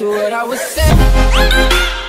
To what I was saying.